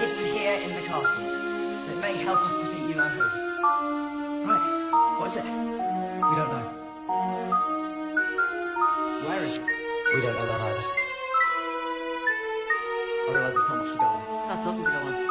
hidden here in the castle that may help us defeat Yulahu. Right. What is it? We don't know. Where is it? We don't know that either. Otherwise, there's not much to go on. That's nothing to go on.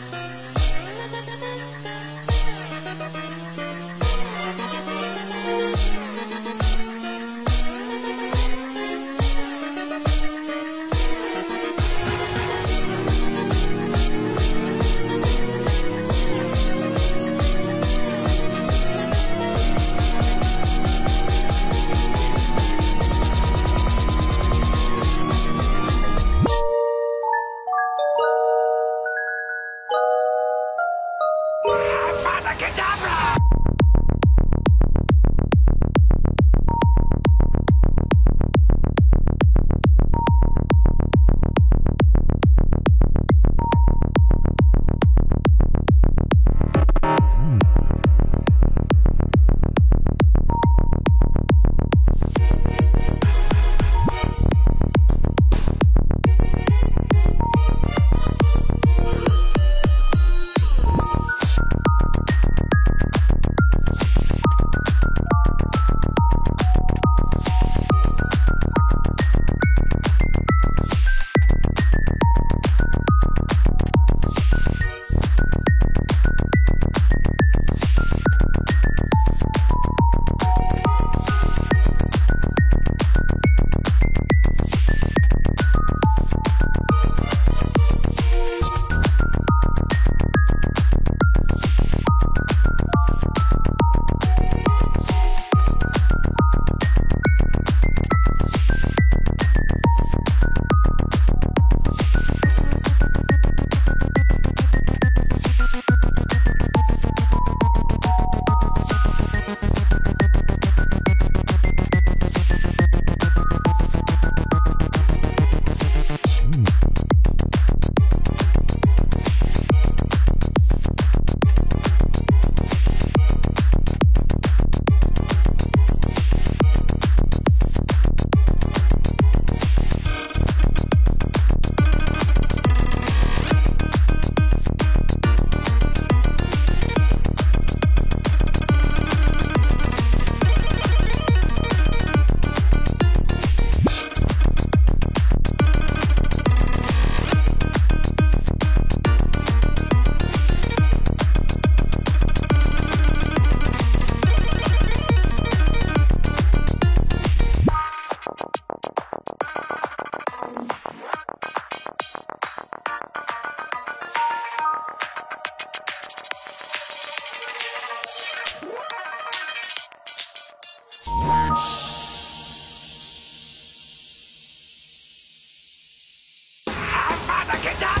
Kinder!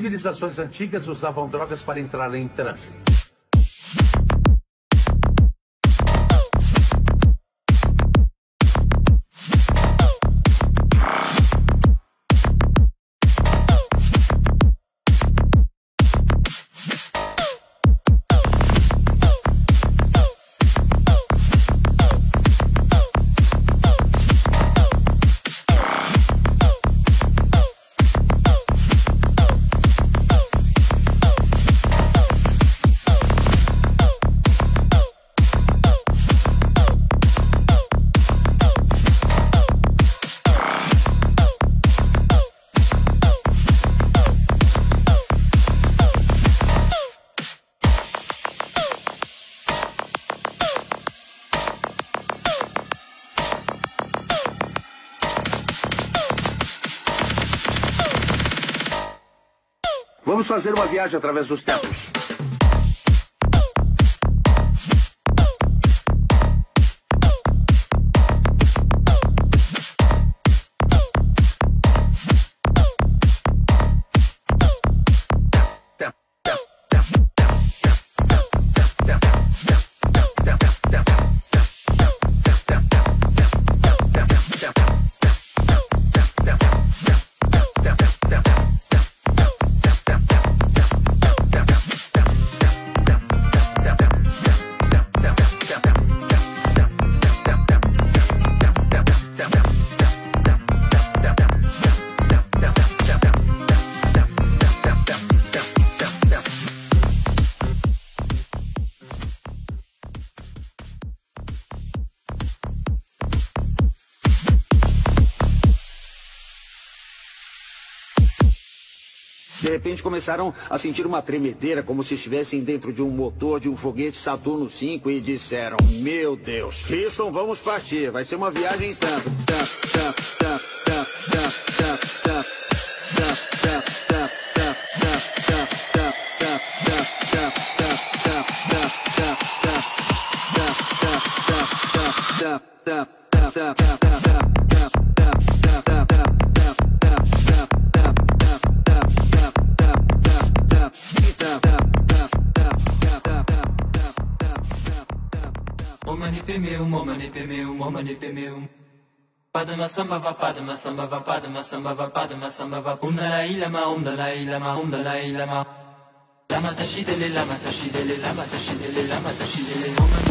civilizações antigas usavam drogas para entrar em transe. fazer uma viagem através dos tempos. Repente começaram a sentir uma tremedeira, como se estivessem dentro de um motor de um foguete Saturno V e disseram: Meu Deus, Houston, vamos partir. Vai ser uma viagem tanto, tanto, tanto, tanto, Omani pemeum, omani pemeum, omani pemeum. Padma sambhava, padma sambhava, padma sambhava, padma sambhava. Om dalai lama, om dalai lama, om dalai lama. Lama tashidele, lama tashidele, lama tashidele, lama tashidele. Om